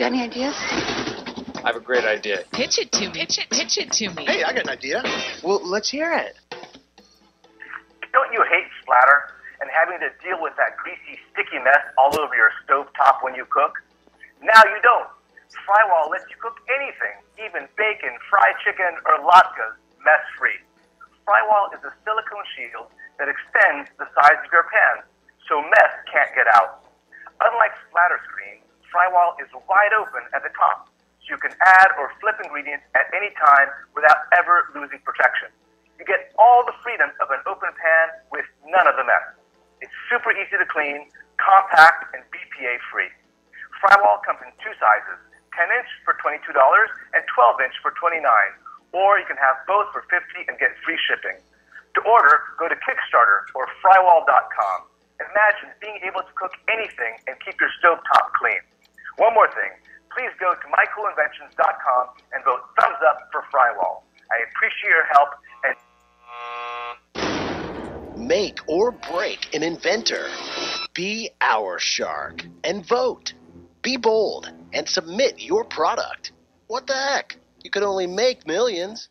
You got any ideas? I have a great idea. Pitch it to me. Pitch it, pitch it to me. Hey, I got an idea. Well, let's hear it. Don't you hate splatter and having to deal with that greasy, sticky mess all over your stove top when you cook? Now you don't. Frywall lets you cook anything, even bacon, fried chicken, or latkes, mess-free. Frywall is a silicone shield that extends the size of your pan, so mess can't get out. Unlike splatter screen, Frywall is wide open at the top, so you can add or flip ingredients at any time without ever losing protection. You get all the freedom of an open pan with none of the mess. It's super easy to clean, compact, and BPA free. Frywall comes in two sizes, 10 inch for $22 and 12 inch for $29. Or you can have both for 50 and get free shipping. To order, go to Kickstarter or frywall.com. Imagine being able to cook anything and keep your stovetop clean. One more thing, please go to mycoolinventions.com and vote thumbs up for Frywall. I appreciate your help and Make or break an inventor. Be our shark and vote. Be bold and submit your product. What the heck? You could only make millions.